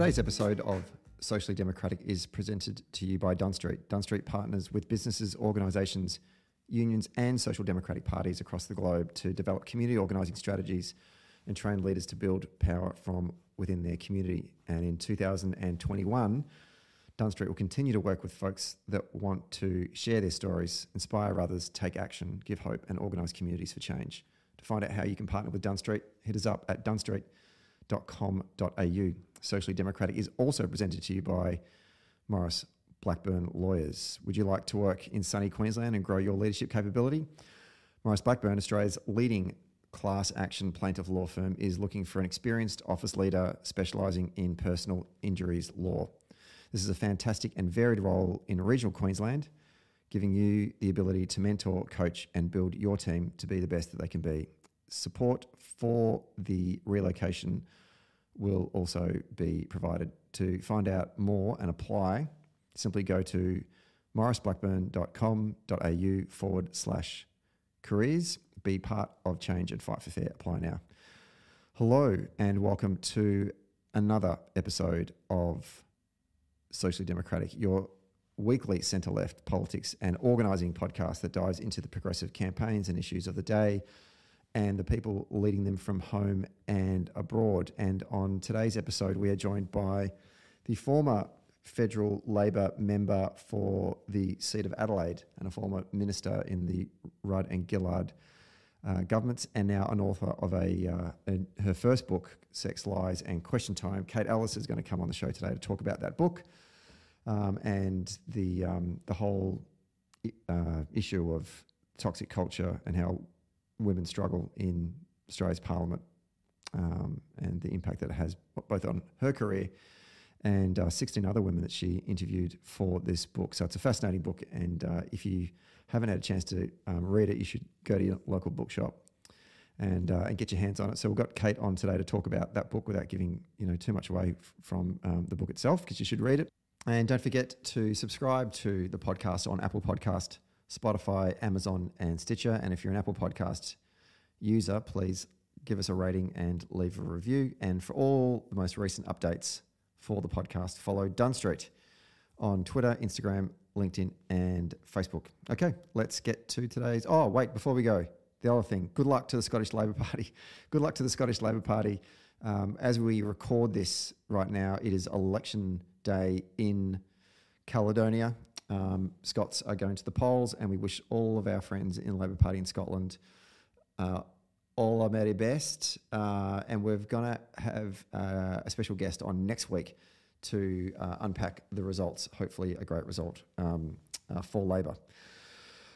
Today's episode of Socially Democratic is presented to you by Dunn Street. Dunn Street partners with businesses, organisations, unions, and social democratic parties across the globe to develop community organising strategies and train leaders to build power from within their community. And in 2021, Dunn Street will continue to work with folks that want to share their stories, inspire others, take action, give hope, and organise communities for change. To find out how you can partner with Dunn Street, hit us up at dunnstreet.com.au. Socially Democratic is also presented to you by Maurice Blackburn Lawyers. Would you like to work in sunny Queensland and grow your leadership capability? Maurice Blackburn, Australia's leading class action plaintiff law firm, is looking for an experienced office leader specialising in personal injuries law. This is a fantastic and varied role in regional Queensland, giving you the ability to mentor, coach, and build your team to be the best that they can be. Support for the relocation will also be provided. To find out more and apply, simply go to mauriceblackburn.com.au forward slash careers. Be part of change and fight for fair. Apply now. Hello, and welcome to another episode of Socially Democratic, your weekly centre left politics and organising podcast that dives into the progressive campaigns and issues of the day and the people leading them from home and abroad. And on today's episode, we are joined by the former federal Labor member for the seat of Adelaide and a former minister in the Rudd and Gillard uh, governments, and now an author of a, uh, a, her first book, Sex, Lies, and Question Time. Kate Ellis is going to come on the show today to talk about that book um, and the um, the whole uh, issue of toxic culture and how women struggle in Australia's parliament um, and the impact that it has both on her career and uh, 16 other women that she interviewed for this book. So it's a fascinating book, and uh, if you haven't had a chance to um, read it, you should go to your local bookshop and uh, and get your hands on it. So we've got Kate on today to talk about that book without giving you know too much away f- from um, the book itself, because you should read it. And don't forget to subscribe to the podcast on Apple Podcast, Spotify, Amazon, and Stitcher. And if you're an Apple Podcast user, please give us a rating and leave a review. And for all the most recent updates for the podcast, follow Dunn Street on Twitter, Instagram, LinkedIn, and Facebook. Okay, let's get to today's. Oh, wait, before we go, the other thing good luck to the Scottish Labor Party. Good luck to the Scottish Labor Party. Um, as we record this right now, it is election day in Caledonia. Um, Scots are going to the polls, and we wish all of our friends in the Labor Party in Scotland uh, all our very best. Uh, and we're going to have uh, a special guest on next week to uh, unpack the results, hopefully, a great result um, uh, for Labor.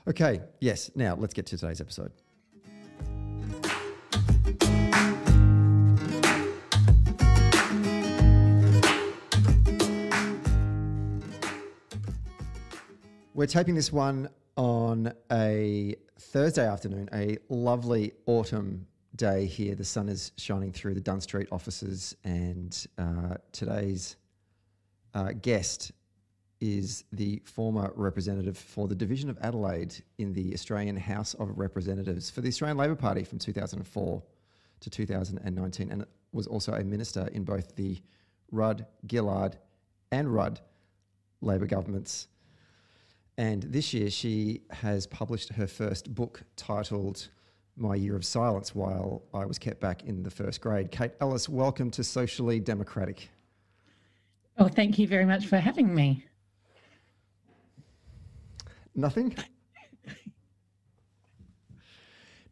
Okay, yes, now let's get to today's episode. We're taping this one on a Thursday afternoon, a lovely autumn day here. The sun is shining through the Dunn Street offices, and uh, today's uh, guest is the former representative for the Division of Adelaide in the Australian House of Representatives for the Australian Labor Party from 2004 to 2019, and was also a minister in both the Rudd, Gillard, and Rudd Labor governments. And this year, she has published her first book titled My Year of Silence While I Was Kept Back in the First Grade. Kate Ellis, welcome to Socially Democratic. Oh, thank you very much for having me. Nothing?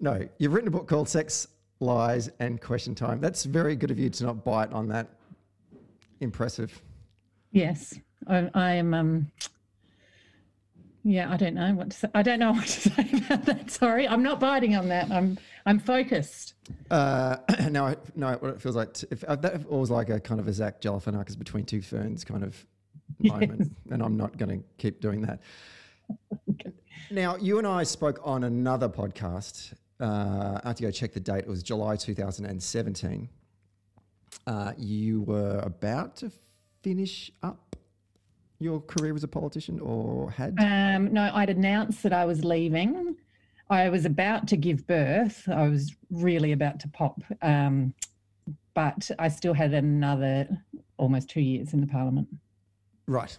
no, you've written a book called Sex, Lies, and Question Time. That's very good of you to not bite on that. Impressive. Yes, I, I am. Um, yeah, I don't know what to say. I don't know what to say about that. Sorry, I'm not biting on that. I'm I'm focused. Uh, no, no, what it feels like t- if, uh, that was like a kind of a Zach Galifianakis between two ferns kind of moment, yes. and I'm not going to keep doing that. okay. Now, you and I spoke on another podcast. Uh, I have to go check the date. It was July 2017. Uh, you were about to finish up your career as a politician or had? Um, no, I'd announced that I was leaving. I was about to give birth. I was really about to pop. Um, but I still had another almost two years in the parliament. Right.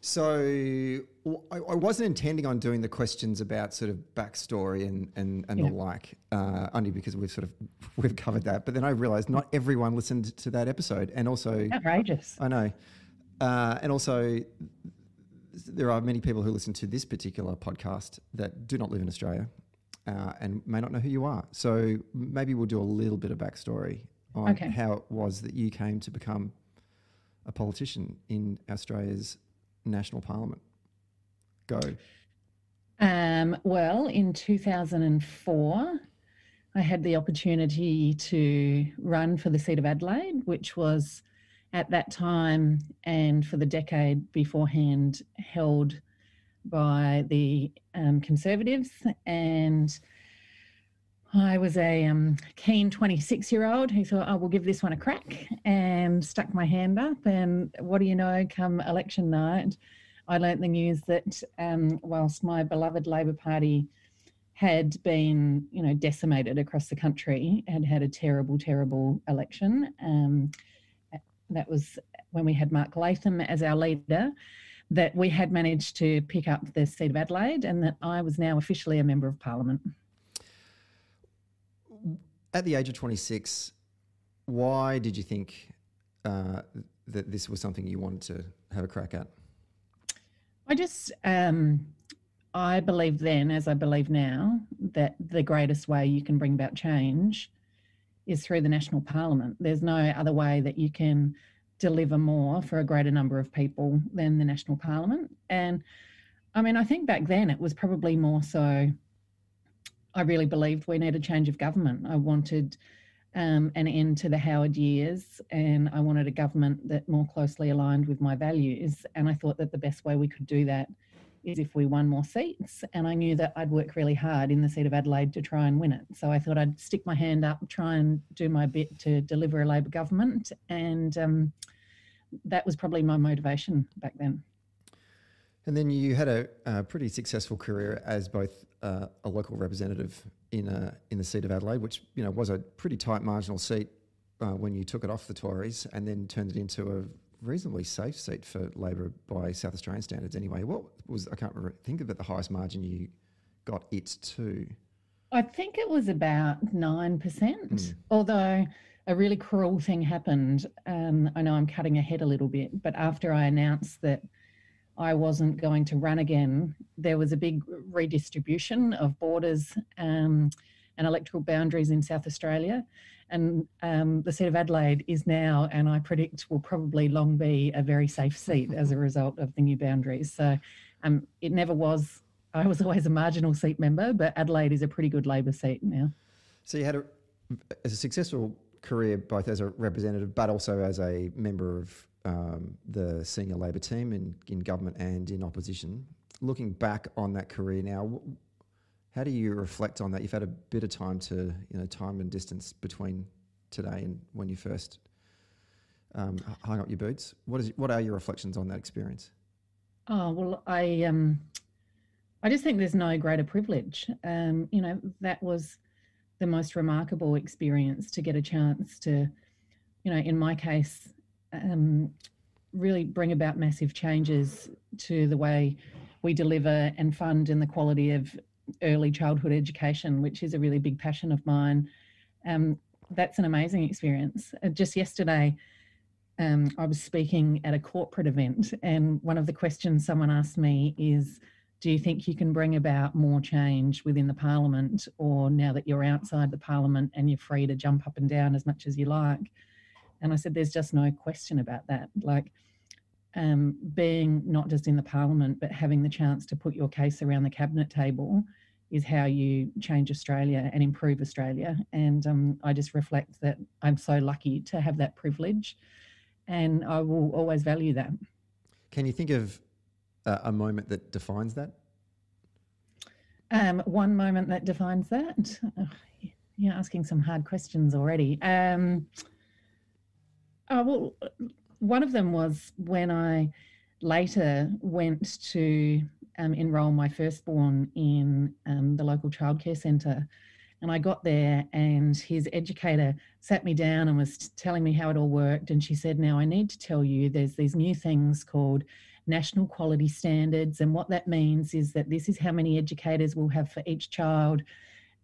So I, I wasn't intending on doing the questions about sort of backstory and and, and Yeah. the like, uh, only because we've sort of we've covered that. But then I realised not everyone listened to that episode, and also Outrageous. I know, uh, and also there are many people who listen to this particular podcast that do not live in Australia uh, and may not know who you are. So maybe we'll do a little bit of backstory on Okay. how it was that you came to become a politician in Australia's national parliament. Go. Um, well, in 2004, I had the opportunity to run for the seat of Adelaide, which was at that time and for the decade beforehand held by the um, Conservatives. And I was a um, keen 26 year old who thought, oh, we'll give this one a crack and stuck my hand up. And what do you know, come election night, I learnt the news that um, whilst my beloved Labor Party had been, you know, decimated across the country, had had a terrible, terrible election. That was when we had Mark Latham as our leader. That we had managed to pick up the seat of Adelaide, and that I was now officially a member of Parliament. At the age of 26, why did you think uh, that this was something you wanted to have a crack at? I just, um, I believe then, as I believe now, that the greatest way you can bring about change is through the national parliament. There's no other way that you can deliver more for a greater number of people than the national parliament. And I mean, I think back then it was probably more so. I really believed we needed a change of government. I wanted um, an end to the Howard years, and I wanted a government that more closely aligned with my values. And I thought that the best way we could do that is if we won more seats. And I knew that I'd work really hard in the seat of Adelaide to try and win it. So I thought I'd stick my hand up, try and do my bit to deliver a Labor government. And um, that was probably my motivation back then. And then you had a, a pretty successful career as both uh, a local representative in a, in the seat of Adelaide, which you know was a pretty tight marginal seat uh, when you took it off the Tories, and then turned it into a reasonably safe seat for Labor by South Australian standards. Anyway, what was I can't remember, think of it the highest margin you got it to. I think it was about 9%, although a really cruel thing happened. Um, I know I'm cutting ahead a little bit, but after I announced that I wasn't going to run again, there was a big redistribution of borders um, and electoral boundaries in South Australia. And um, the seat of Adelaide is now, and I predict will probably long be, a very safe seat as a result of the new boundaries. So um, it never was I was always a marginal seat member, but Adelaide is a pretty good Labor seat now. So you had a, a successful career both as a representative, but also as a member of um, the senior Labor team in, in government and in opposition. Looking back on that career now, how do you reflect on that? You've had a bit of time to, you know, time and distance between today and when you first um, hung up your boots. What is what are your reflections on that experience? Oh well, I um, I just think there's no greater privilege. Um, you know, that was the most remarkable experience to get a chance to, you know, in my case, um, really bring about massive changes to the way we deliver and fund and the quality of early childhood education, which is a really big passion of mine. Um, that's an amazing experience. Uh, just yesterday, um, I was speaking at a corporate event, and one of the questions someone asked me is, "Do you think you can bring about more change within the parliament, or now that you're outside the parliament and you're free to jump up and down as much as you like?" And I said, "There's just no question about that. Like." Um, being not just in the parliament, but having the chance to put your case around the cabinet table is how you change Australia and improve Australia. And um, I just reflect that I'm so lucky to have that privilege and I will always value that. Can you think of uh, a moment that defines that? Um, one moment that defines that. Ugh, you're asking some hard questions already. Um, oh, well, one of them was when I later went to um, enrol my firstborn in um, the local childcare centre. And I got there, and his educator sat me down and was telling me how it all worked. And she said, Now I need to tell you there's these new things called national quality standards. And what that means is that this is how many educators we'll have for each child.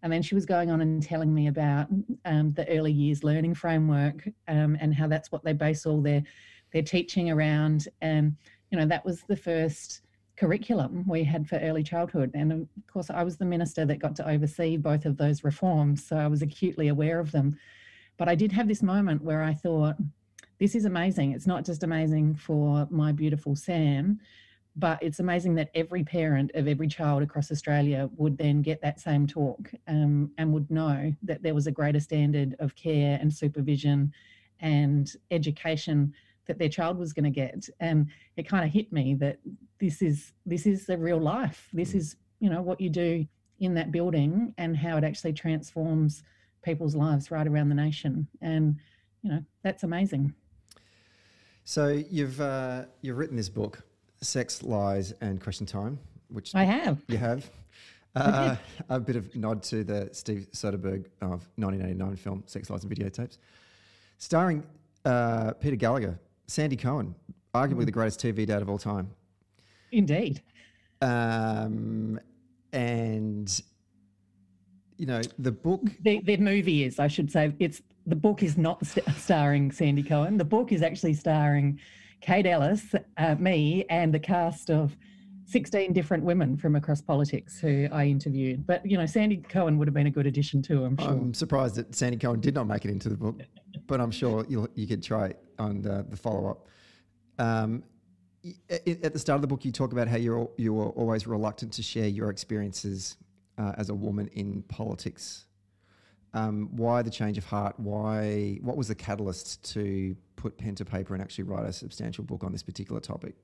And then she was going on and telling me about um, the early years learning framework um, and how that's what they base all their their teaching around. And you know that was the first curriculum we had for early childhood. And of course, I was the minister that got to oversee both of those reforms, so I was acutely aware of them. But I did have this moment where I thought, this is amazing. It's not just amazing for my beautiful Sam, but it's amazing that every parent of every child across Australia would then get that same talk um, and would know that there was a greater standard of care and supervision and education that their child was going to get. And it kind of hit me that this is this is the real life. This mm. is you know what you do in that building and how it actually transforms people's lives right around the nation. And you know that's amazing. So you've uh, you've written this book sex lies and question time which i have you have uh, a bit of nod to the Steve Soderbergh of 1989 film Sex Lies and Videotapes, starring uh, Peter Gallagher, Sandy Cohen, arguably mm. the greatest TV dad of all time. Indeed. Um, and you know the book. The, the movie is, I should say, it's the book is not st- starring Sandy Cohen. The book is actually starring Kate Ellis, uh, me, and the cast of 16 different women from across politics who I interviewed. But, you know, Sandy Cohen would have been a good addition too, I'm sure. I'm surprised that Sandy Cohen did not make it into the book, but I'm sure you you could try on the, the follow up. Um, at the start of the book, you talk about how you're you were always reluctant to share your experiences uh, as a woman in politics. Um, why the change of heart? Why? What was the catalyst to put pen to paper and actually write a substantial book on this particular topic?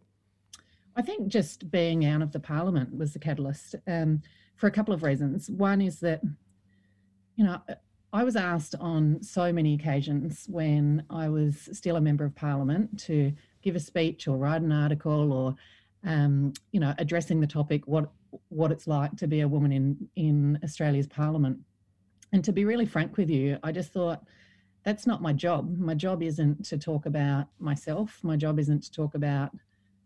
I think just being out of the parliament was the catalyst um, for a couple of reasons. One is that, you know, I was asked on so many occasions when I was still a member of parliament to give a speech or write an article or, um, you know, addressing the topic what what it's like to be a woman in in Australia's parliament. And to be really frank with you, I just thought that's not my job. My job isn't to talk about myself. My job isn't to talk about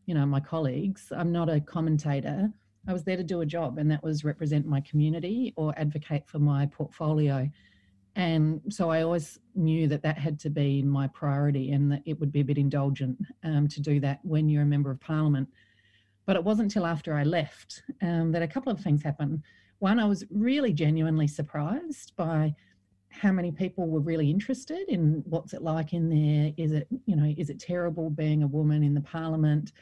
you know my colleagues. I'm not a commentator. I was there to do a job and that was represent my community or advocate for my portfolio. And so i always knew that that had to be my priority and that it would be a bit indulgent um, to do that when you're a member of parliament. But it wasn't until after i left um, that a couple of things happened. One i was really genuinely surprised by how many people were really interested in what's it like in there is it you know is it terrible being a woman in the parliament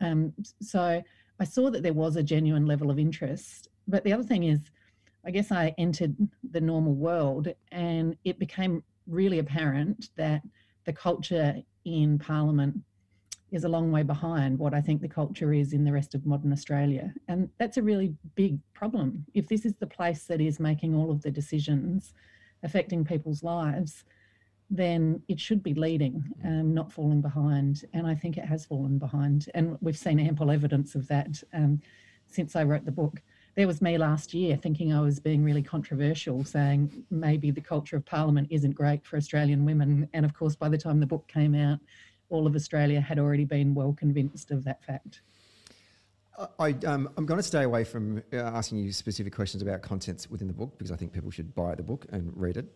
um, so I saw that there was a genuine level of interest. But the other thing is, I guess I entered the normal world and it became really apparent that the culture in Parliament is a long way behind what I think the culture is in the rest of modern Australia. And that's a really big problem. If this is the place that is making all of the decisions affecting people's lives, then it should be leading, um, not falling behind. And I think it has fallen behind. And we've seen ample evidence of that um, since I wrote the book. There was me last year thinking I was being really controversial, saying maybe the culture of parliament isn't great for Australian women. And of course, by the time the book came out, all of Australia had already been well convinced of that fact. I, um, I'm going to stay away from uh, asking you specific questions about contents within the book because I think people should buy the book and read it.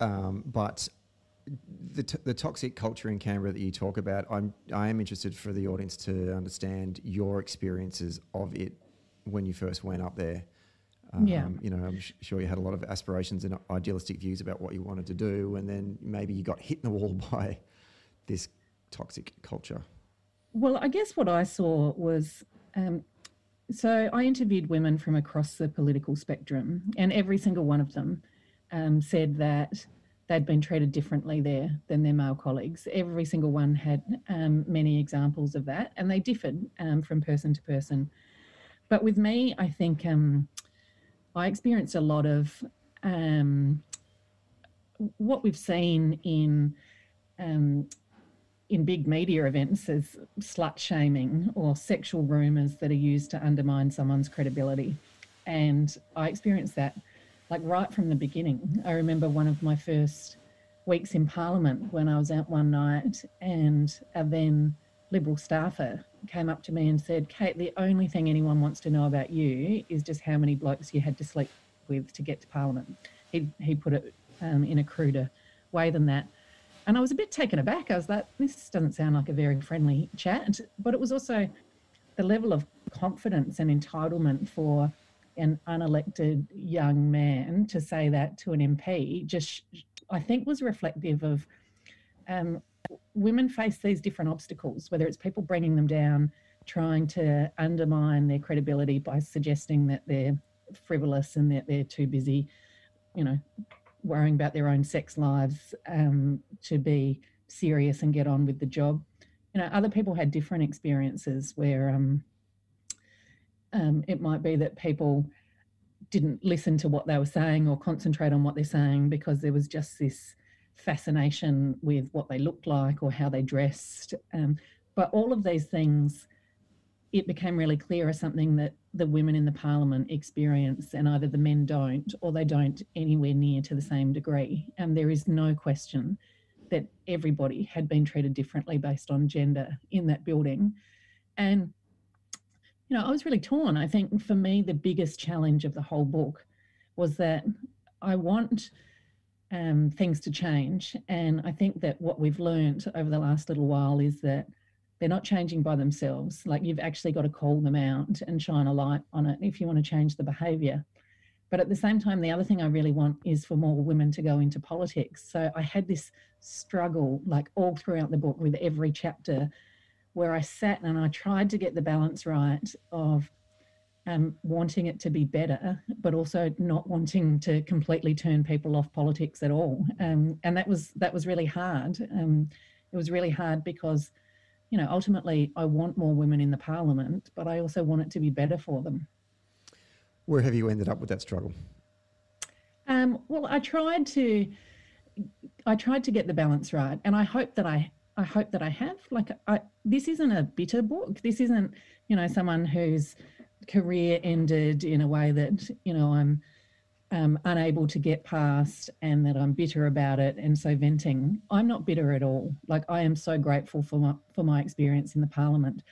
Um, but the, t- the toxic culture in Canberra that you talk about, I'm I am interested for the audience to understand your experiences of it when you first went up there. Um, yeah. You know, I'm sh- sure you had a lot of aspirations and idealistic views about what you wanted to do, and then maybe you got hit in the wall by this toxic culture. Well, I guess what I saw was um, so I interviewed women from across the political spectrum, and every single one of them um, said that they'd been treated differently there than their male colleagues. Every single one had um, many examples of that, and they differed um, from person to person. But with me, I think um, I experienced a lot of um, what we've seen in um, in big media events as slut shaming or sexual rumours that are used to undermine someone's credibility. And I experienced that like right from the beginning. I remember one of my first weeks in Parliament when I was out one night, and a then Liberal staffer came up to me and said, Kate, the only thing anyone wants to know about you is just how many blokes you had to sleep with to get to Parliament. He, he put it um, in a cruder way than that. And I was a bit taken aback. I was like, this doesn't sound like a very friendly chat. But it was also the level of confidence and entitlement for an unelected young man to say that to an MP just, I think, was reflective of um, women face these different obstacles, whether it's people bringing them down, trying to undermine their credibility by suggesting that they're frivolous and that they're too busy, you know, worrying about their own sex lives um, to be serious and get on with the job. You know, other people had different experiences where um, um, it might be that people didn't listen to what they were saying or concentrate on what they're saying because there was just this fascination with what they looked like or how they dressed. Um, but all of these things, it became really clear as something that the women in the parliament experience, and either the men don't or they don't anywhere near to the same degree. And there is no question that everybody had been treated differently based on gender in that building. And, you know, I was really torn. I think for me, the biggest challenge of the whole book was that I want um, things to change. And I think that what we've learned over the last little while is that they're not changing by themselves. Like you've actually got to call them out and shine a light on it if you want to change the behavior. But at the same time, the other thing I really want is for more women to go into politics. So I had this struggle, like all throughout the book, with every chapter, where I sat and I tried to get the balance right of um, wanting it to be better, but also not wanting to completely turn people off politics at all. Um, and that was that was really hard. Um, it was really hard because, you know, ultimately I want more women in the parliament, but I also want it to be better for them. Where have you ended up with that struggle? Um, well, I tried to, I tried to get the balance right, and I hope that I, I hope that I have. Like, I, this isn't a bitter book. This isn't, you know, someone whose career ended in a way that you know I'm um, unable to get past and that I'm bitter about it and so venting. I'm not bitter at all. Like I am so grateful for my for my experience in the parliament.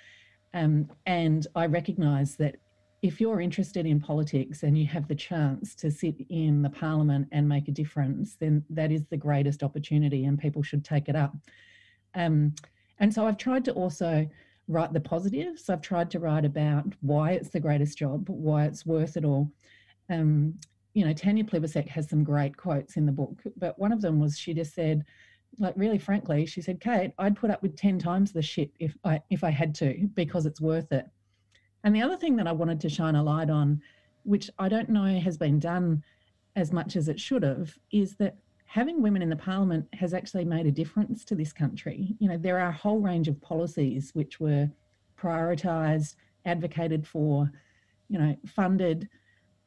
Um, and I recognise that if you're interested in politics and you have the chance to sit in the parliament and make a difference, then that is the greatest opportunity and people should take it up. Um, and so I've tried to also write the positives. I've tried to write about why it's the greatest job, why it's worth it all. Um, you know, Tanya Plibersek has some great quotes in the book, but one of them was she just said, like really frankly, she said, Kate, I'd put up with 10 times the shit if I if I had to because it's worth it. And the other thing that I wanted to shine a light on, which I don't know has been done as much as it should have, is that having women in the parliament has actually made a difference to this country. You know, there are a whole range of policies which were prioritised, advocated for, you know, funded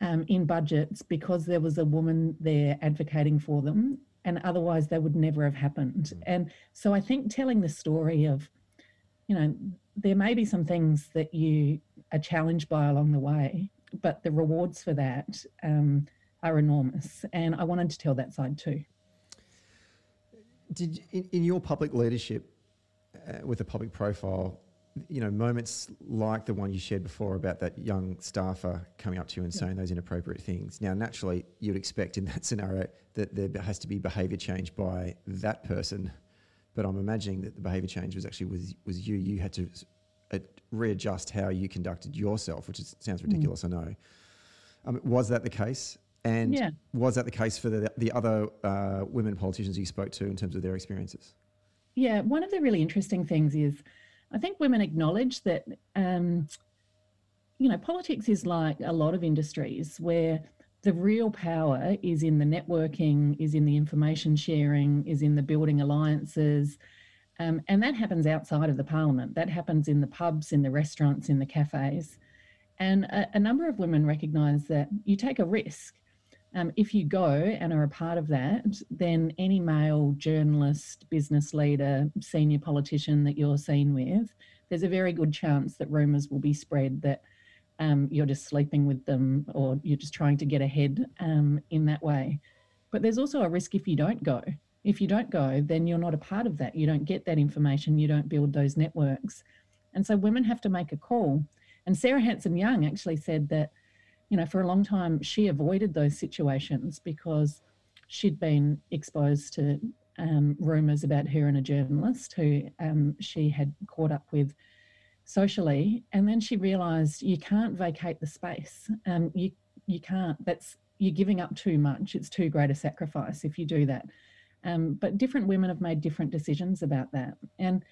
um, in budgets because there was a woman there advocating for them, and otherwise they would never have happened. Mm. And so I think telling the story of, you know, there may be some things that you are challenged by along the way, but the rewards for that um, are enormous. And I wanted to tell that side too. Did in, in your public leadership uh, with a public profile, you know, moments like the one you shared before about that young staffer coming up to you and yeah. saying those inappropriate things. Now, naturally, you'd expect in that scenario that there has to be behaviour change by that person, but I'm imagining that the behaviour change was actually was was you. You had to uh, readjust how you conducted yourself, which is, sounds mm. ridiculous, mm. I know. Um, was that the case? And yeah. was that the case for the, the other uh, women politicians you spoke to in terms of their experiences? Yeah, one of the really interesting things is I think women acknowledge that, um, you know, politics is like a lot of industries where the real power is in the networking, is in the information sharing, is in the building alliances. Um, and that happens outside of the parliament. That happens in the pubs, in the restaurants, in the cafes. And a, a number of women recognise that you take a risk um, if you go and are a part of that, then any male journalist, business leader, senior politician that you're seen with, there's a very good chance that rumours will be spread that um, you're just sleeping with them or you're just trying to get ahead um, in that way. But there's also a risk if you don't go. If you don't go, then you're not a part of that. You don't get that information. You don't build those networks. And so women have to make a call. And Sarah Hanson Young actually said that, you know, for a long time she avoided those situations because she'd been exposed to um, rumours about her and a journalist who um, she had caught up with socially, and then she realised you can't vacate the space. Um, you you can't. That's you're giving up too much. It's too great a sacrifice if you do that. Um, but different women have made different decisions about that, and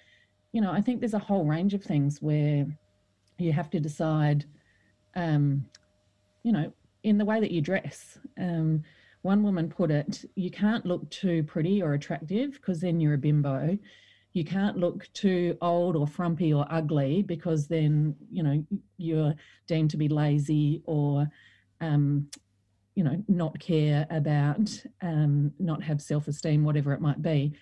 you know I think there's a whole range of things where you have to decide, um, you know, in the way that you dress. Um, one woman put it, you can't look too pretty or attractive because then you're a bimbo. You can't look too old or frumpy or ugly because then, you know, you're deemed to be lazy or, um, you know, not care about, um, not have self esteem, whatever it might be.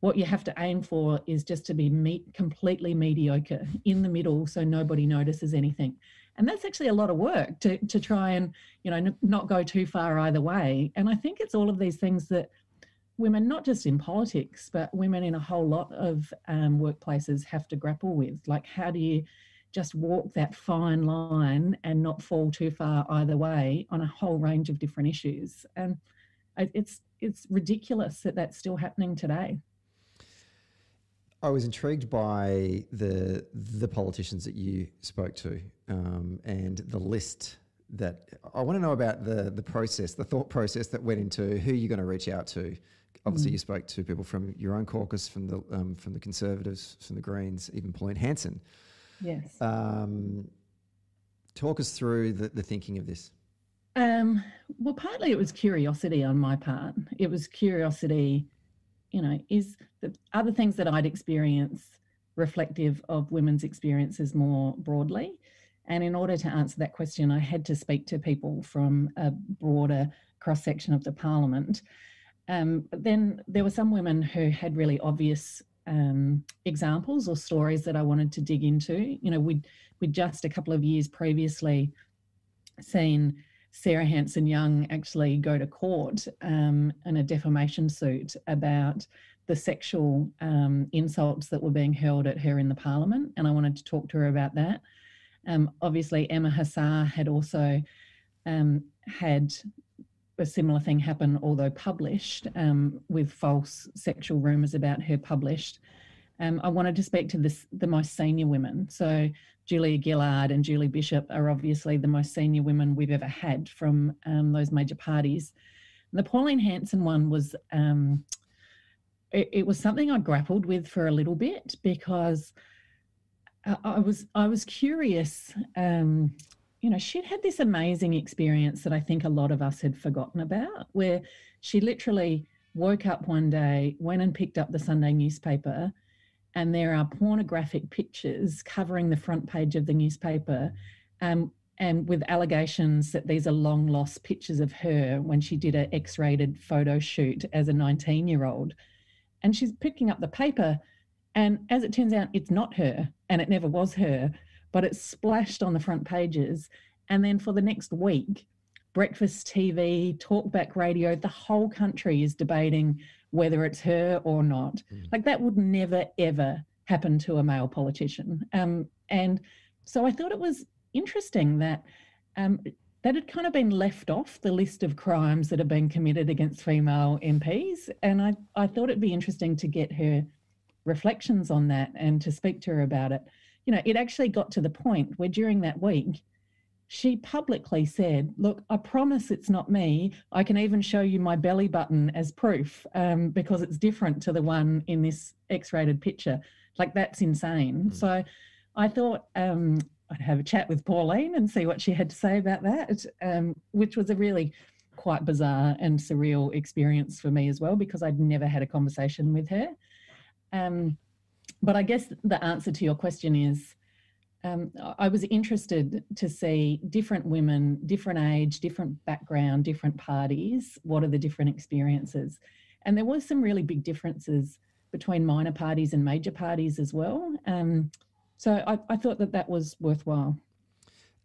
What you have to aim for is just to be meet, completely mediocre in the middle so nobody notices anything and that's actually a lot of work to to try and you know n- not go too far either way. And i think it's all of these things that women not just in politics but women in a whole lot of um, workplaces have to grapple with. Like how do you just walk that fine line and not fall too far either way on a whole range of different issues? And it's it's ridiculous that that's still happening today I was intrigued by the the politicians that you spoke to um, and the list that I want to know about the the process, the thought process that went into who you're going to reach out to. Obviously, mm. you spoke to people from your own caucus, from the um, from the Conservatives, from the Greens, even Pauline Hanson. Yes. Um, talk us through the, the thinking of this. Um, well, partly it was curiosity on my part. It was curiosity you know, is the other things that I'd experience reflective of women's experiences more broadly? And in order to answer that question, I had to speak to people from a broader cross section of the parliament. Um, but then there were some women who had really obvious um, examples or stories that I wanted to dig into. You know, we'd, we'd just a couple of years previously seen Sarah Hanson Young actually go to court um, in a defamation suit about the sexual um, insults that were being hurled at her in the parliament. And I wanted to talk to her about that. Um, obviously, Emma Husar had also um, had a similar thing happen, although published, um, with false sexual rumours about her published. Um, I wanted to speak to this, the most senior women. So Julia Gillard and Julie Bishop are obviously the most senior women we've ever had from um, those major parties. And the Pauline Hanson one was um, it, it, was something I grappled with for a little bit because I, I was I was curious. Um, you know, she'd had this amazing experience that I think a lot of us had forgotten about, where she literally woke up one day, went and picked up the Sunday newspaper and there are pornographic pictures covering the front page of the newspaper um, and with allegations that these are long lost pictures of her when she did an X rated photo shoot as a 19 year old. And she's picking up the paper, and as it turns out, it's not her, and it never was her, but it's splashed on the front pages. And then for the next week, breakfast TV, talkback radio, the whole country is debating whether it's her or not. Mm. Like that would never, ever happen to a male politician. Um, and so I thought it was interesting that um, that had kind of been left off the list of crimes that have been committed against female MPs. And I, I thought it'd be interesting to get her reflections on that and to speak to her about it. You know, it actually got to the point where during that week, she publicly said, Look, I promise it's not me. I can even show you my belly button as proof um, because it's different to the one in this X rated picture. Like, that's insane. Mm. So I thought um, I'd have a chat with Pauline and see what she had to say about that, um, which was a really quite bizarre and surreal experience for me as well because I'd never had a conversation with her. Um, but I guess the answer to your question is um, I was interested to see different women, different age, different background, different parties. What are the different experiences? And there was some really big differences between minor parties and major parties as well. Um, so I, I, thought that that was worthwhile.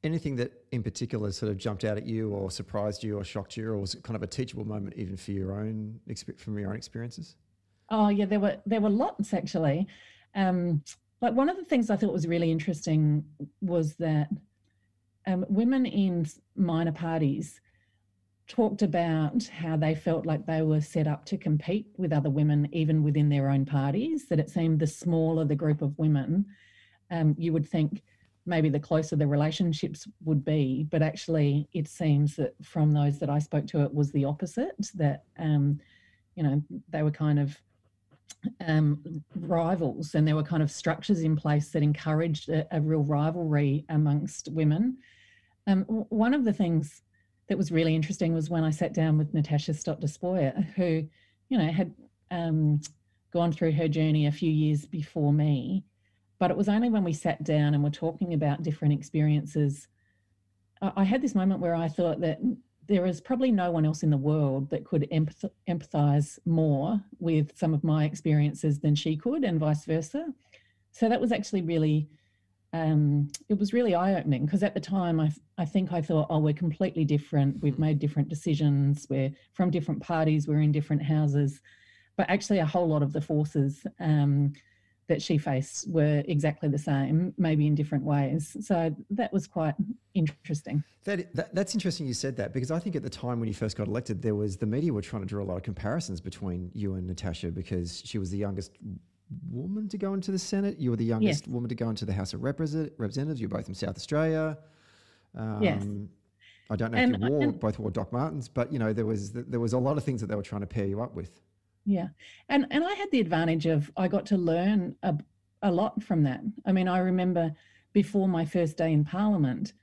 anything that in particular sort of jumped out at you or surprised you or shocked you or was it kind of a teachable moment even for your own from your own experiences oh yeah there were there were lots actually um, like one of the things i thought was really interesting was that um, women in minor parties talked about how they felt like they were set up to compete with other women even within their own parties that it seemed the smaller the group of women um, you would think maybe the closer the relationships would be. But actually, it seems that from those that I spoke to, it was the opposite. That um, you know they were kind of um, rivals, and there were kind of structures in place that encouraged a, a real rivalry amongst women. Um, one of the things that was really interesting was when I sat down with Natasha Stott Despoja, who, you know, had um, gone through her journey a few years before me but it was only when we sat down and were talking about different experiences, I had this moment where I thought that there is probably no one else in the world that could empath- empathize more with some of my experiences than she could, and vice versa. So that was actually really, um, it was really eye opening because at the time I, I think I thought, oh, we're completely different. We've hmm. made different decisions. We're from different parties. We're in different houses. But actually, a whole lot of the forces um, that she faced were exactly the same, maybe in different ways. So that was quite interesting. That, that, that's interesting you said that because I think at the time when you first got elected, there was the media were trying to draw a lot of comparisons between you and Natasha because she was the youngest woman to go into the Senate. You were the youngest yes. woman to go into the House of Representatives. You're both from South Australia. Um, yes. I don't know and, if you wore and, both wore Doc Martens, but you know there was there was a lot of things that they were trying to pair you up with. Yeah. And and I had the advantage of I got to learn a, a lot from that. I mean, I remember before my first day in Parliament,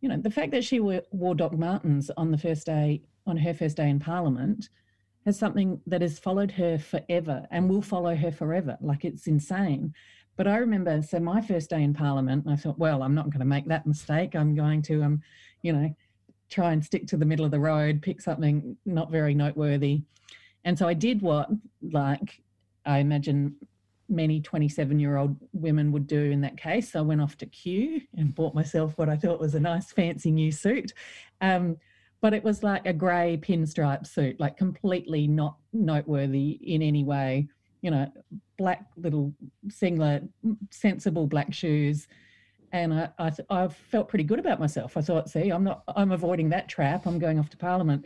you know, the fact that she wore, Doc Martens on the first day, on her first day in Parliament, has something that has followed her forever and will follow her forever. Like it's insane. But I remember, so my first day in Parliament, I thought, well, I'm not going to make that mistake. I'm going to, um, you know, try and stick to the middle of the road, pick something not very noteworthy. And so I did what, like, I imagine many 27 year old women would do in that case. I went off to Kew and bought myself what I thought was a nice, fancy new suit. Um, but it was like a grey pinstripe suit, like completely not noteworthy in any way. You know, black little singlet, sensible black shoes. And I, I, I felt pretty good about myself. I thought, see, I'm not, I'm avoiding that trap. I'm going off to Parliament.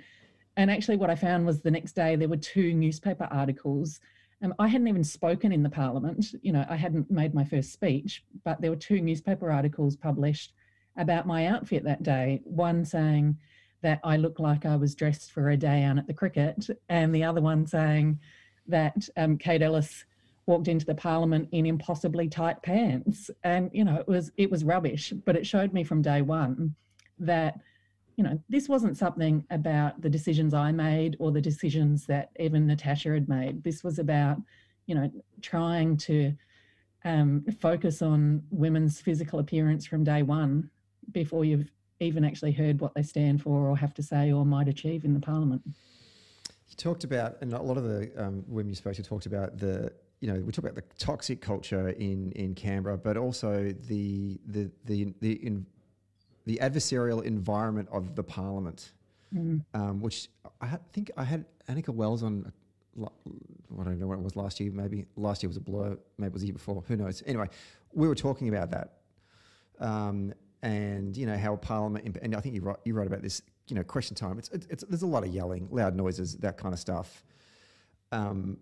And actually, what I found was the next day there were two newspaper articles. Um, I hadn't even spoken in the parliament, you know, I hadn't made my first speech, but there were two newspaper articles published about my outfit that day. One saying that I looked like I was dressed for a day out at the cricket, and the other one saying that um, Kate Ellis walked into the parliament in impossibly tight pants. And, you know, it was it was rubbish, but it showed me from day one that you know, this wasn't something about the decisions I made or the decisions that even Natasha had made. This was about, you know, trying to um, focus on women's physical appearance from day one before you've even actually heard what they stand for or have to say or might achieve in the parliament. You talked about, and a lot of the um, women you spoke to talked about the, you know, we talk about the toxic culture in in Canberra, but also the the the the in, the adversarial environment of the parliament, mm. um, which I think I had Anika Wells on. I don't know when it was last year. Maybe last year was a blur. Maybe it was the year before. Who knows? Anyway, we were talking about that, um, and you know how Parliament. And I think you wrote you wrote about this. You know, question time. It's, it's, it's there's a lot of yelling, loud noises, that kind of stuff. Um,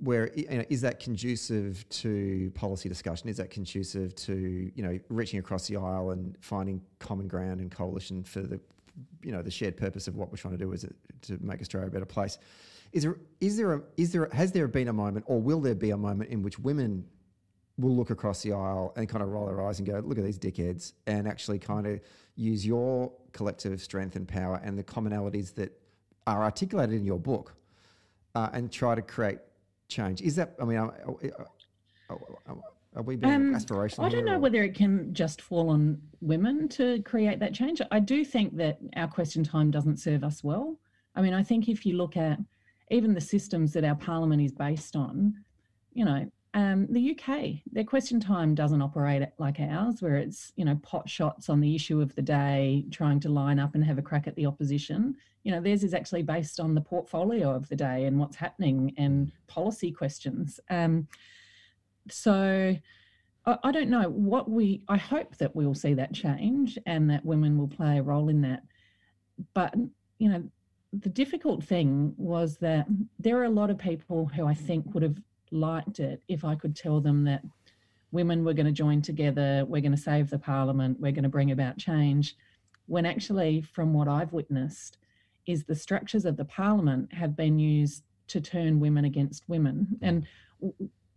where you know, is that conducive to policy discussion? Is that conducive to you know reaching across the aisle and finding common ground and coalition for the you know the shared purpose of what we're trying to do is to make Australia a better place? Is there is there a, is there has there been a moment or will there be a moment in which women will look across the aisle and kind of roll their eyes and go, look at these dickheads, and actually kind of use your collective strength and power and the commonalities that are articulated in your book uh, and try to create change? Is that, I mean, are, are we being um, aspirational? I don't know or? whether it can just fall on women to create that change. I do think that our question time doesn't serve us well. I mean, I think if you look at even the systems that our parliament is based on, you know, um, the UK, their question time doesn't operate like ours, where it's you know pot shots on the issue of the day, trying to line up and have a crack at the opposition. You know, theirs is actually based on the portfolio of the day and what's happening and policy questions. Um, so I, I don't know what we. I hope that we will see that change and that women will play a role in that. But you know, the difficult thing was that there are a lot of people who I think would have liked it if I could tell them that women were going to join together, we're going to save the parliament, we're going to bring about change. When actually, from what I've witnessed, is the structures of the parliament have been used to turn women against women. Mm. And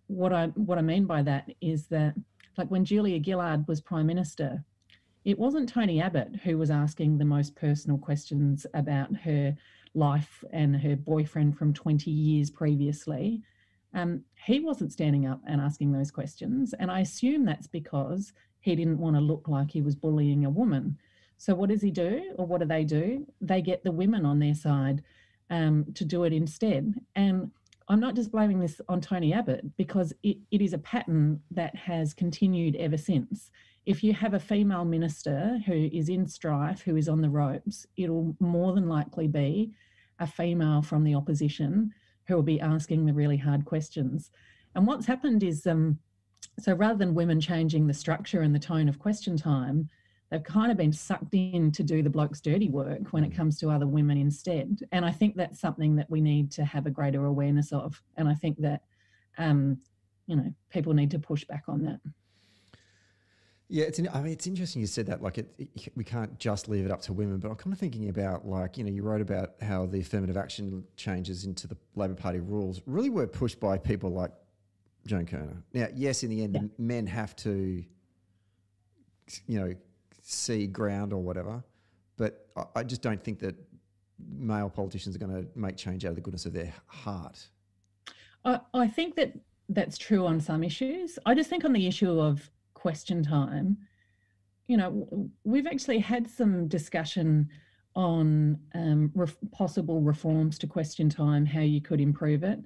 what I what I mean by that is that, like when Julia Gillard was prime minister, it wasn't Tony Abbott who was asking the most personal questions about her life and her boyfriend from 20 years previously. Um, he wasn't standing up and asking those questions. And I assume that's because he didn't want to look like he was bullying a woman. So, what does he do, or what do they do? They get the women on their side um, to do it instead. And I'm not just blaming this on Tony Abbott because it, it is a pattern that has continued ever since. If you have a female minister who is in strife, who is on the ropes, it'll more than likely be a female from the opposition who will be asking the really hard questions. And what's happened is, um, so rather than women changing the structure and the tone of question time, they've kind of been sucked in to do the bloke's dirty work when it mm. comes to other women instead. And I think that's something that we need to have a greater awareness of. And I think that, um, you know, people need to push back on that. Yeah, it's. I mean, it's interesting you said that. Like, it, it, we can't just leave it up to women. But I'm kind of thinking about, like, you know, you wrote about how the affirmative action changes into the Labor Party rules really were pushed by people like Joan Kirner. Now, yes, in the end, yeah. men have to, you know, see ground or whatever. But I, I just don't think that male politicians are going to make change out of the goodness of their heart. I, I think that that's true on some issues. I just think on the issue of question time, you know, we've actually had some discussion on um, possible reforms to question time, how you could improve it.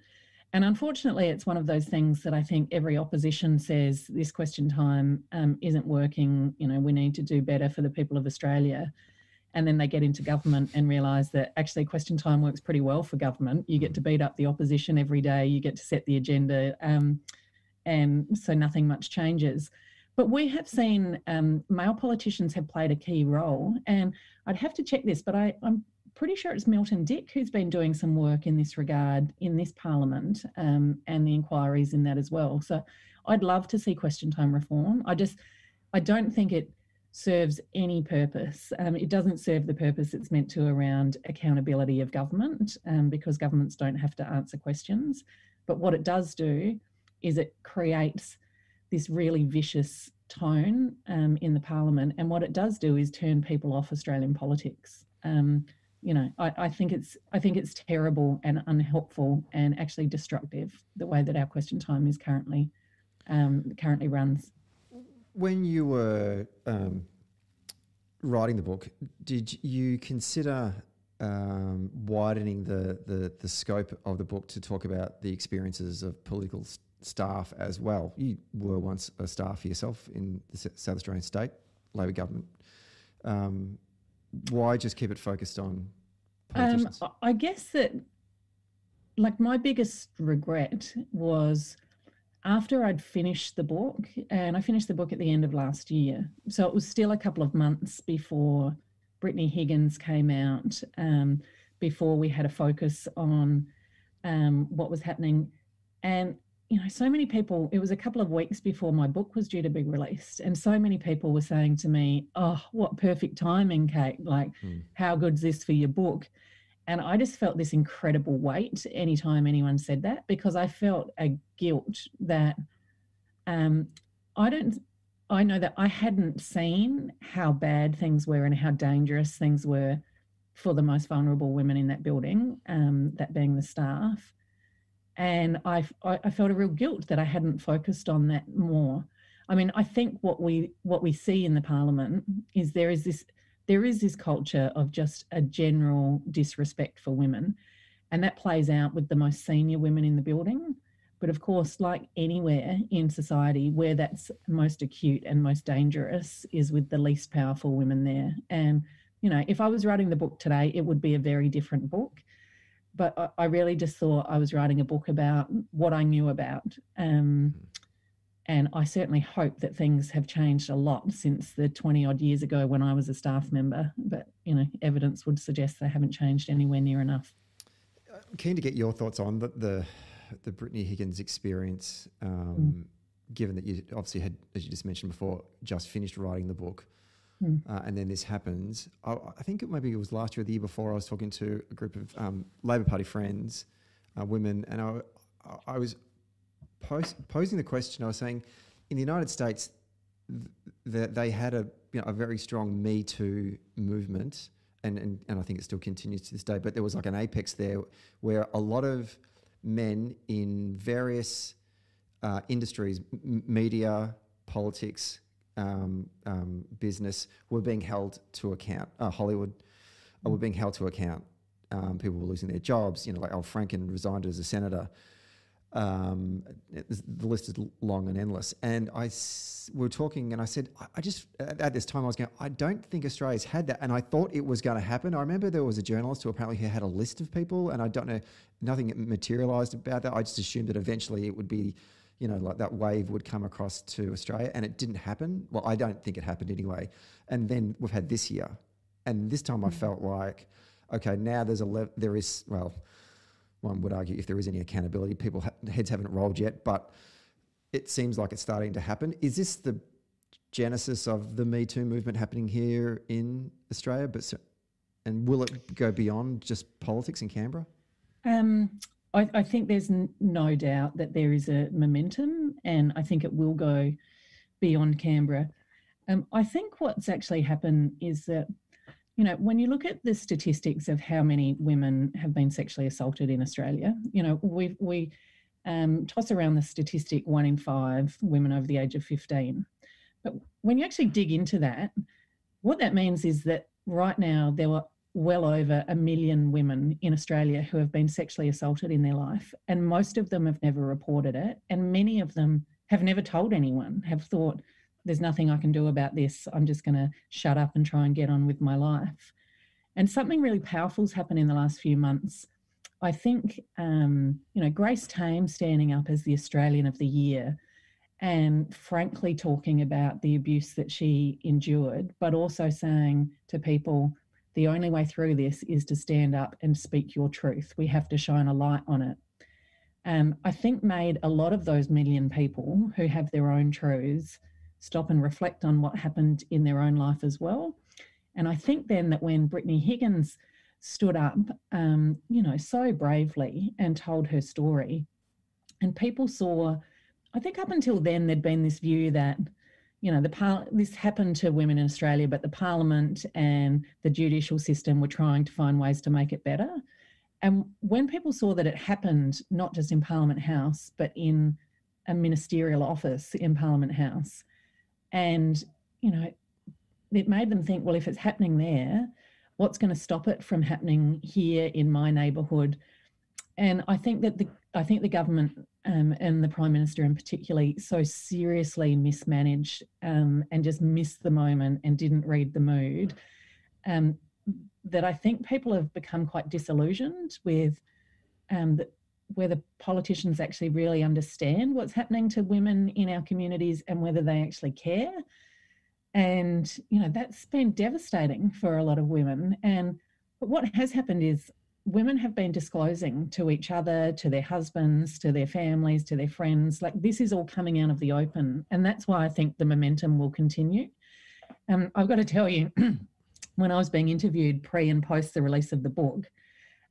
And unfortunately, it's one of those things that I think every opposition says this question time um, isn't working. You know, we need to do better for the people of Australia. And then they get into government and realise that actually question time works pretty well for government. You get to beat up the opposition every day, you get to set the agenda, um, and so nothing much changes. But we have seen um, male politicians have played a key role, and I'd have to check this, but I, I'm pretty sure it's Milton Dick who's been doing some work in this regard in this parliament um, and the inquiries in that as well. So I'd love to see question time reform. I just, I don't think it serves any purpose. Um, it doesn't serve the purpose it's meant to around accountability of government um, because governments don't have to answer questions. But what it does do is it creates this really vicious tone um, in the parliament. And what it does do is turn people off Australian politics. Um, you know, I, I, think it's I think it's terrible and unhelpful and actually destructive the way that our question time is currently um, currently runs. When you were um, writing the book, did you consider um, widening the, the the scope of the book to talk about the experiences of political staff as well. You were once a staff yourself in the South Australian state Labor government. Um, why just keep it focused on politicians? Um, I guess that, like, my biggest regret was after I'd finished the book, and I finished the book at the end of last year. So it was still a couple of months before Brittany Higgins came out, um, before we had a focus on um, what was happening. And you know, so many people, it was a couple of weeks before my book was due to be released. And so many people were saying to me, Oh, what perfect timing, Kate. Like, mm. how good's this for your book? And I just felt this incredible weight anytime anyone said that because I felt a guilt that um, I don't, I know that I hadn't seen how bad things were and how dangerous things were for the most vulnerable women in that building, um, that being the staff and I, I felt a real guilt that I hadn't focused on that more. I mean, I think what we what we see in the parliament is there is this there is this culture of just a general disrespect for women, and that plays out with the most senior women in the building. But of course, like anywhere in society, where that's most acute and most dangerous is with the least powerful women there. And, you know, if I was writing the book today, it would be a very different book. But I, really just thought I was writing a book about what I knew about. Um, and I certainly hope that things have changed a lot since the 20 odd years ago when I was a staff member. But, you know, evidence would suggest they haven't changed anywhere near enough. I'm keen to get your thoughts on the, the the Brittany Higgins experience, um, mm. given that you obviously had, as you just mentioned before, just finished writing the book, mm. uh, and then this happens. I, I, think it maybe it was last year or the year before. I was talking to a group of um, Labor Party friends, uh, women, and I, I was pos- posing the question. I was saying, in the United States, th- they had a you know, a very strong Me Too movement. And, and, and I think it still continues to this day, but there was like an apex there where a lot of men in various uh, industries, m- media, politics, um, um, business, were being held to account. Uh, Hollywood uh, were being held to account. Um, people were losing their jobs. You know, like Al Franken resigned as a senator. Um, the list is long and endless. And I s- we were talking, and I said, I, I just at this time I was going, I don't think Australia's had that, and I thought it was going to happen. I remember there was a journalist who apparently had a list of people, and I don't know, nothing materialised about that. I just assumed that eventually it would be, you know, like that wave would come across to Australia, and it didn't happen. Well, I don't think it happened anyway. And then we've had this year, and this time I mm. felt like, okay, now there's a le- there is well one would argue if there is any accountability, people ha- heads haven't rolled yet, but it seems like it's starting to happen. Is this the genesis of the Me Too movement happening here in Australia? But and will it go beyond just politics in Canberra? Um, I, I, think there's no doubt that there is a momentum, and I think it will go beyond Canberra. Um, I think what's actually happened is that you know, when you look at the statistics of how many women have been sexually assaulted in Australia, you know, we we um, toss around the statistic one in five women over the age of 15. But when you actually dig into that, what that means is that right now there were well over a million women in Australia who have been sexually assaulted in their life, and most of them have never reported it, and many of them have never told anyone, have thought, there's nothing I can do about this. I'm just going to shut up and try and get on with my life. And something really powerful's happened in the last few months. I think, um, you know, Grace Tame standing up as the Australian of the Year and frankly talking about the abuse that she endured, but also saying to people, the only way through this is to stand up and speak your truth. We have to shine a light on it. Um, I think made a lot of those million people who have their own truths stop and reflect on what happened in their own life as well. And I think then that when Brittany Higgins stood up, um, you know, so bravely and told her story, and people saw, I think up until then there'd been this view that, you know, the par- this happened to women in Australia, but the parliament and the judicial system were trying to find ways to make it better. And when people saw that it happened not just in Parliament House, but in a ministerial office in Parliament House, and, you know, it made them think, well, if it's happening there, what's going to stop it from happening here in my neighbourhood? And I think that the I think the government um, and the prime minister in particularly so seriously mismanaged um, and just missed the moment and didn't read the mood um, that I think people have become quite disillusioned with um, the, whether politicians actually really understand what's happening to women in our communities and whether they actually care. And, you know, that's been devastating for a lot of women. And but what has happened is women have been disclosing to each other, to their husbands, to their families, to their friends. Like this is all coming out of the open. And that's why I think the momentum will continue. Um, I've got to tell you, when I was being interviewed pre and post the release of the book,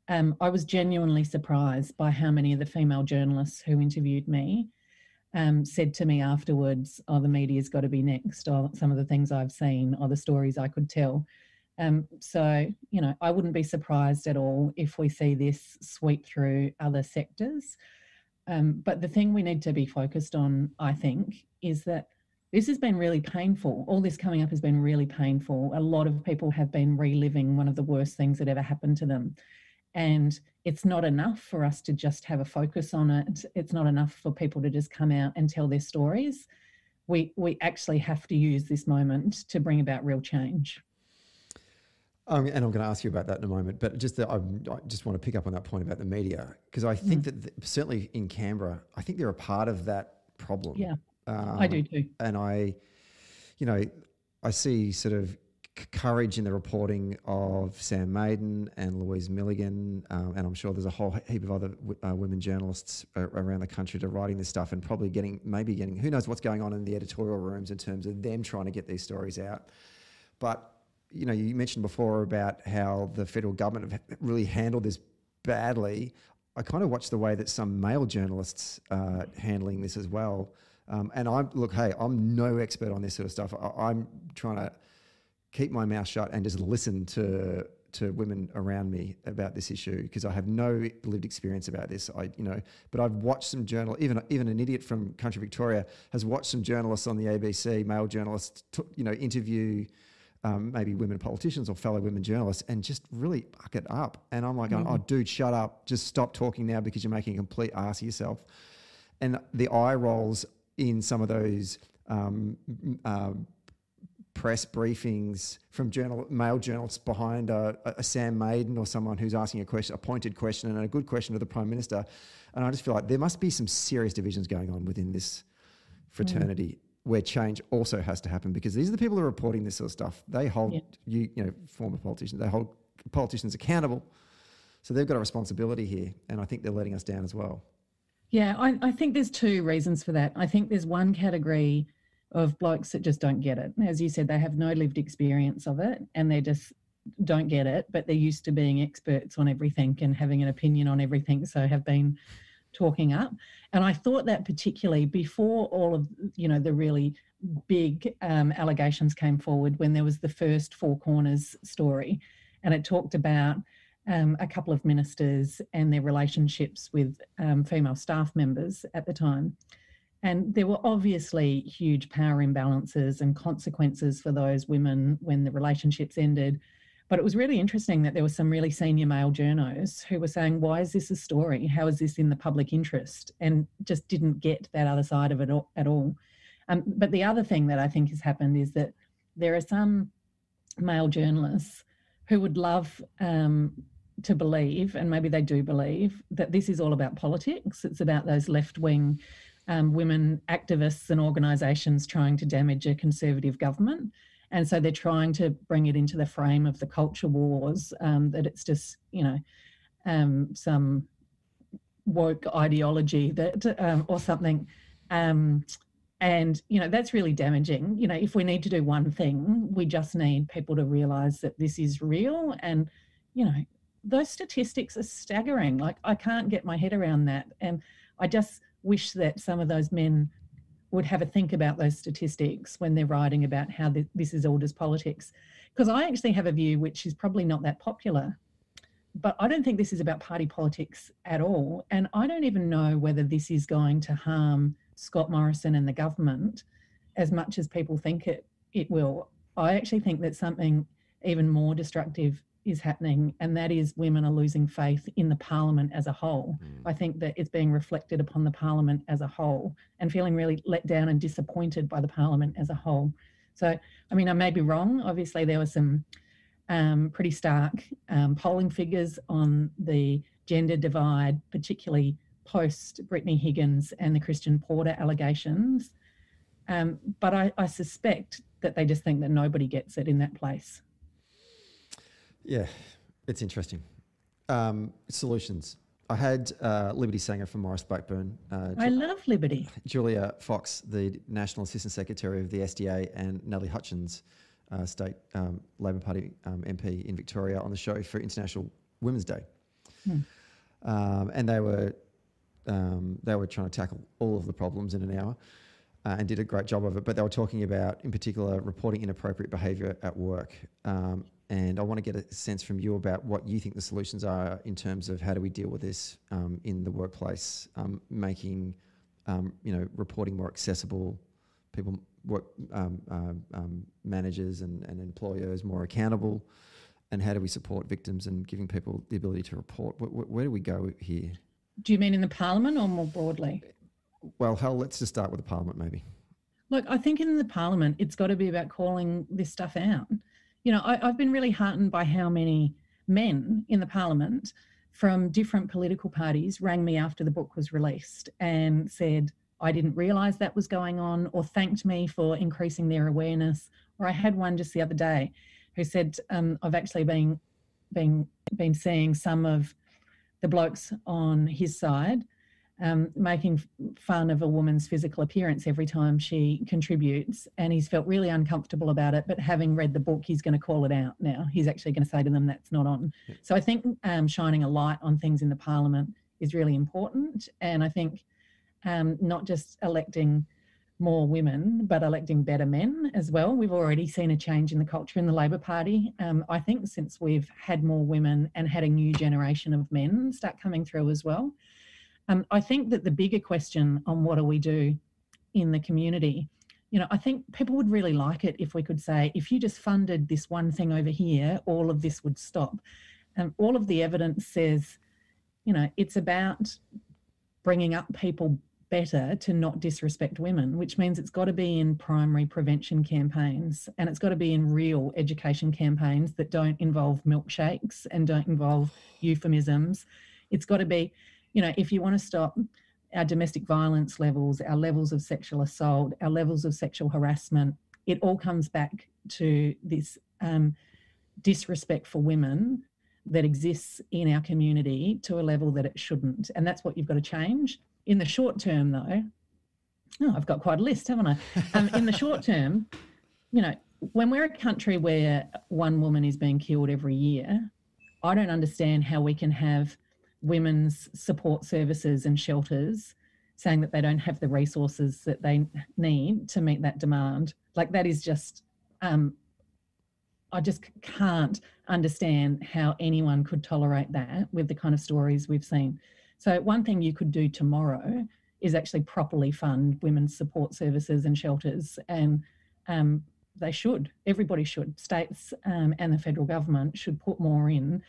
um, I was genuinely surprised by how many of the female journalists who interviewed me um, said to me afterwards, "Oh, the media's got to be next," or some of the things I've seen, or the stories I could tell. Um, so, you know, I wouldn't be surprised at all if we see this sweep through other sectors. Um, but the thing we need to be focused on, I think, is that this has been really painful. All this coming up has been really painful. A lot of people have been reliving one of the worst things that ever happened to them. And it's not enough for us to just have a focus on it. It's not enough for people to just come out and tell their stories. We we actually have to use this moment to bring about real change. Um, and I'm going to ask you about that in a moment, but just that I, I just want to pick up on that point about the media because I think mm. that the, certainly in Canberra, I think they're a part of that problem. Yeah, um, I do too. And I, you know, I see sort of courage in the reporting of Sam Maiden and Louise Milligan, um, and I'm sure there's a whole heap of other uh, women journalists around the country to writing this stuff and probably getting, maybe getting, who knows what's going on in the editorial rooms in terms of them trying to get these stories out. But you know, you mentioned before about how the federal government have really handled this badly. I kind of watch the way that some male journalists are handling this as well. Um, and I'm look, hey, I'm no expert on this sort of stuff. I, I'm trying to keep my mouth shut and just listen to to women around me about this issue because I have no lived experience about this. I, you know, but I've watched some journal, even even an idiot from country Victoria has watched some journalists on the ABC, male journalists, t- you know, interview um, maybe women politicians or fellow women journalists and just really fuck it up. And I'm like, mm-hmm. oh, dude, shut up. Just stop talking now because you're making a complete ass of yourself. And the eye rolls in some of those um, uh, press briefings from journal, male journalists behind a, a, Sam Maiden or someone who's asking a question, a pointed question and a good question to the Prime Minister. And I just feel like there must be some serious divisions going on within this fraternity. Mm where change also has to happen because these are the people who are reporting this sort of stuff. They hold yeah. you, you know, former politicians, they hold politicians accountable. So they've got a responsibility here. And I think they're letting us down as well. Yeah, I, I think there's two reasons for that. I think there's one category of blokes that just don't get it. As you said, they have no lived experience of it and they just don't get it, but they're used to being experts on everything and having an opinion on everything. So have been talking up. And I thought that particularly before all of you know the really big um, allegations came forward when there was the first Four Corners story, and it talked about um, a couple of ministers and their relationships with um, female staff members at the time. And there were obviously huge power imbalances and consequences for those women when the relationships ended. But it was really interesting that there were some really senior male journos who were saying, why is this a story? How is this in the public interest? And just didn't get that other side of it at all. Um, but the other thing that I think has happened is that there are some male journalists who would love um, to believe, and maybe they do believe, that this is all about politics. It's about those left wing um, women activists and organisations trying to damage a conservative government and so they're trying to bring it into the frame of the culture wars um, that it's just you know um, some woke ideology that um, or something. Um, and you know that's really damaging. You know if we need to do one thing we just need people to realize that this is real. And you know those statistics are staggering. Like i can't get my head around that. And i just wish that some of those men would have a think about those statistics when they're writing about how this is all just politics. Because I actually have a view which is probably not that popular, but I don't think this is about party politics at all. And I don't even know whether this is going to harm Scott Morrison and the government as much as people think it, it will. I actually think that something even more destructive is happening, and that is women are losing faith in the parliament as a whole. Mm. I think that it's being reflected upon the parliament as a whole and feeling really let down and disappointed by the parliament as a whole. So, I mean, I may be wrong. Obviously, there were some um, pretty stark um, polling figures on the gender divide, particularly post Brittany Higgins and the Christian Porter allegations. Um, but I, I suspect that they just think that nobody gets it in that place. Yeah, it's interesting. Um, solutions. I had uh, Liberty Sanger from Maurice Blackburn. Uh, I love Liberty. Julia Fox, the National Assistant Secretary of the SDA, and Natalie Hutchins, uh, State um, Labor Party um, MP in Victoria, on the show for International Women's Day. Hmm. Um, and they were um, they were trying to tackle all of the problems in an hour. Uh, and did a great job of it. But they were talking about, in particular, reporting inappropriate behaviour at work um, and I want to get a sense from you about what you think the solutions are in terms of how do we deal with this um, in the workplace, um, making um, you know reporting more accessible, people work um, um, um, managers and, and employers more accountable, and how do we support victims and giving people the ability to report? Where, where do we go here? Do you mean in the parliament or more broadly? Well, hell, let's just start with the parliament, maybe. Look, I think in the parliament, it's got to be about calling this stuff out. You know, I, I've been really heartened by how many men in the parliament from different political parties rang me after the book was released and said, I didn't realize that was going on, or thanked me for increasing their awareness. Or I had one just the other day who said, um, I've actually been, been, been seeing some of the blokes on his side um, making fun of a woman's physical appearance every time she contributes, and he's felt really uncomfortable about it. But having read the book, he's going to call it out now. He's actually going to say to them that's not on. Yeah. So I think um, shining a light on things in the parliament is really important, and I think um, not just electing more women, but electing better men as well. We've already seen a change in the culture in the Labor Party. Um, I think since we've had more women and had a new generation of men start coming through as well. Um, I think that the bigger question on what do we do in the community, you know, I think people would really like it if we could say, if you just funded this one thing over here, all of this would stop. And all of the evidence says, you know, it's about bringing up people better to not disrespect women, which means it's got to be in primary prevention campaigns and it's got to be in real education campaigns that don't involve milkshakes and don't involve euphemisms. It's got to be, you know, if you want to stop our domestic violence levels, our levels of sexual assault, our levels of sexual harassment, it all comes back to this um, disrespect for women that exists in our community to a level that it shouldn't. And that's what you've got to change. In the short term, though, oh, I've got quite a list, haven't I? Um, in the short term, you know, when we're a country where one woman is being killed every year, I don't understand how we can have women's support services and shelters saying that they don't have the resources that they need to meet that demand. Like that is just, um, I just can't understand how anyone could tolerate that with the kind of stories we've seen. So, one thing you could do tomorrow is actually properly fund women's support services and shelters. And um, they should, everybody should, states um, and the federal government should put more in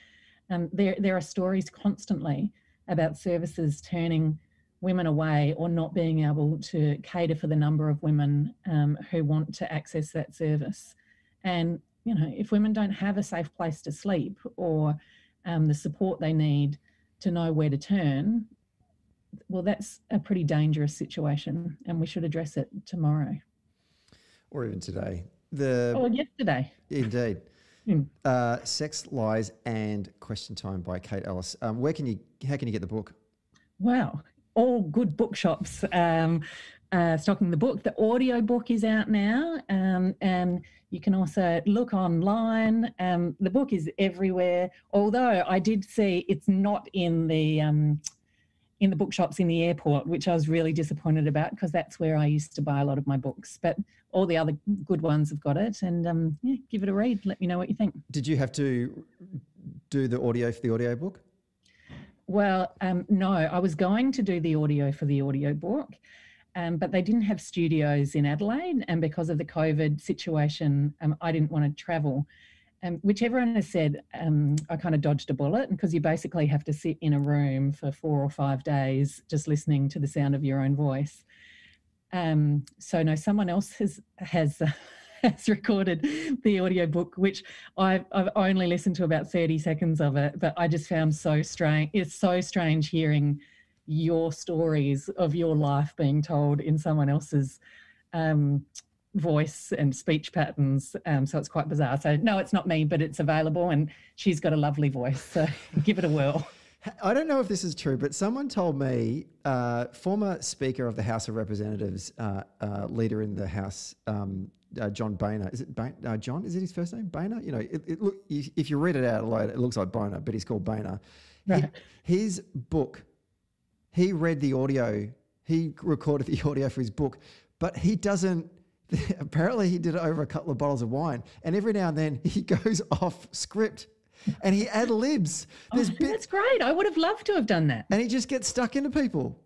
um, there, there are stories constantly about services turning women away or not being able to cater for the number of women um, who want to access that service. And, you know, if women don't have a safe place to sleep or um, the support they need to know where to turn, well, that's a pretty dangerous situation and we should address it tomorrow. Or even today. The, or yesterday. Indeed. Hmm. Uh, Sex, Lies, and Question Time by Kate Ellis. Um, where can you? How can you get the book? Wow, all good bookshops um, uh, stocking the book. The audio book is out now, um, and you can also look online. Um, the book is everywhere. Although I did see it's not in the um, in the bookshops in the airport, which I was really disappointed about because that's where I used to buy a lot of my books. But all the other good ones have got it, and um, yeah, give it a read. Let me know what you think. Did you have to do the audio for the audio book? Well, um, no, I was going to do the audio for the audio book. Um, but they didn't have studios in Adelaide, and because of the COVID situation, um, I didn't want to travel um, which everyone has said um, I kind of dodged a bullet because you basically have to sit in a room for four or five days just listening to the sound of your own voice. Um, so no, someone else has has uh, has recorded the audiobook, which I've, I've only listened to about thirty seconds of it, but I just found so strange. It's so strange hearing your stories of your life being told in someone else's um, voice and speech patterns. Um, so it's quite bizarre. So no, it's not me, but it's available, and she's got a lovely voice. So give it a whirl. I don't know if this is true, but someone told me, uh, former Speaker of the House of Representatives, uh, uh, leader in the House, um, uh, John Boehner. Is it Bain, uh, John? Is it his first name? Boehner? You know, it, it look, if you read it out loud, it looks like Boehner, but he's called Boehner. Right. He, his book, he read the audio, he recorded the audio for his book, but he doesn't apparently he did it over a couple of bottles of wine, and every now and then he goes off script. And he ad libs. Oh, that's great. I would have loved to have done that. And he just gets stuck into people.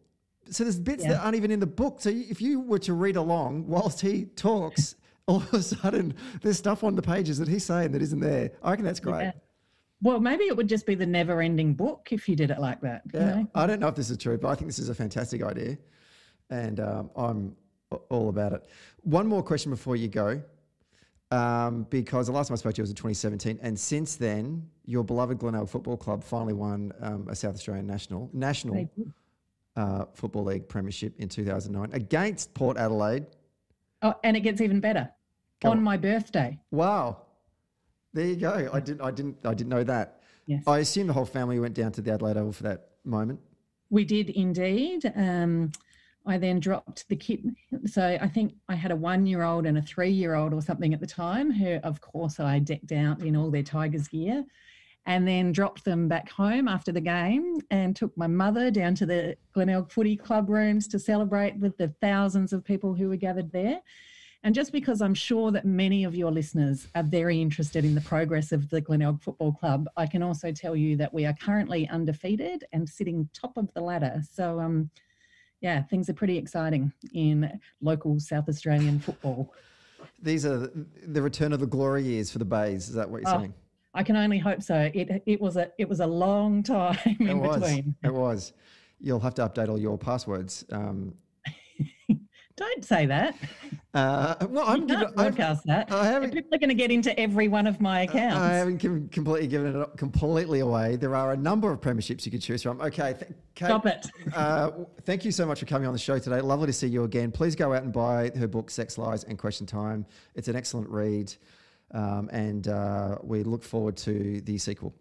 So there's bits yeah. that aren't even in the book. So if you were to read along whilst he talks, all of a sudden there's stuff on the pages that he's saying that isn't there. I reckon that's great. Yeah. Well, maybe it would just be the never ending book if you did it like that. you Yeah, know? I don't know if this is true, but I think this is a fantastic idea, and um, I'm all about it. One more question before you go, um, because the last time I spoke to you was in 2017, and since then, your beloved Glenelg Football Club finally won um, a South Australian national national uh, football league premiership in 2009 against Port Adelaide. Oh, and it gets even better. On on. my birthday. Wow, there you go. I didn't, I didn't, I didn't know that. Yes. I assume the whole family went down to the Adelaide Oval for that moment. We did indeed. Um, I then dropped the kit. So I think I had a one year old and a three year old or something at the time, who, of course, I decked out in all their Tigers gear and then dropped them back home after the game and took my mother down to the Glenelg Footy Club rooms to celebrate with the thousands of people who were gathered there. And just because I'm sure that many of your listeners are very interested in the progress of the Glenelg Football Club, I can also tell you that we are currently undefeated and sitting top of the ladder. So, um, yeah, things are pretty exciting in local South Australian football. These are the- return of the glory years for the Bays. Is that what you're Oh, saying? I can only hope so. It it was a it was a long time in It was. between. It was. You'll have to update all your passwords. Um, Don't say that. uh, well, I'm giving, broadcast that. I haven't- People are going to get into every one of my accounts. I haven't com- completely given it completely away. There are a number of premierships you could choose from. Okay, th- Kate, Stop it. Uh, thank you so much for coming on the show today. Lovely to see you again. Please go out and buy her book, Sex, Lies, and Question Time. It's an excellent read, um, and uh, we look forward to the sequel.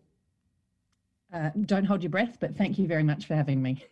Uh, don't hold your breath, but thank you very much for having me.